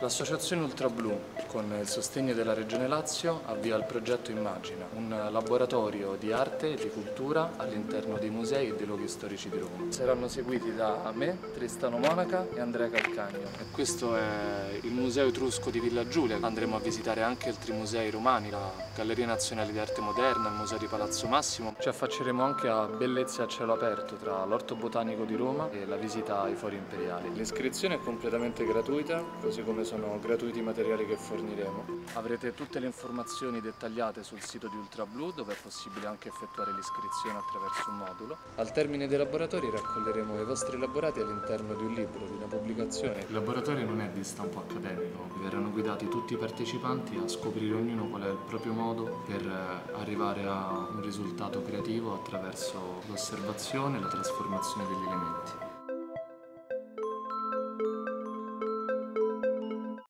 L'associazione Ultra Blu, con il sostegno della Regione Lazio, avvia il progetto Immagina, un laboratorio di arte e di cultura all'interno dei musei e dei luoghi storici di Roma. Saranno seguiti da me, Tristano Monaca e Andrea Calcagno. E questo è il Museo Etrusco di Villa Giulia. Andremo a visitare anche altri musei romani, la Galleria Nazionale di Arte Moderna, il Museo di Palazzo Massimo. Ci affacceremo anche a bellezze a cielo aperto tra l'Orto Botanico di Roma e la visita ai Fori Imperiali. L'iscrizione è completamente gratuita, così come sono gratuiti i materiali che forniremo. Avrete tutte le informazioni dettagliate sul sito di UltraBlue dove è possibile anche effettuare l'iscrizione attraverso un modulo. Al termine dei laboratori raccoglieremo i vostri elaborati all'interno di un libro, di una pubblicazione. Il laboratorio non è di stampo accademico, verranno guidati tutti i partecipanti a scoprire ognuno qual è il proprio modo per eh, arrivare a un risultato creativo attraverso l'osservazione e la trasformazione degli elementi.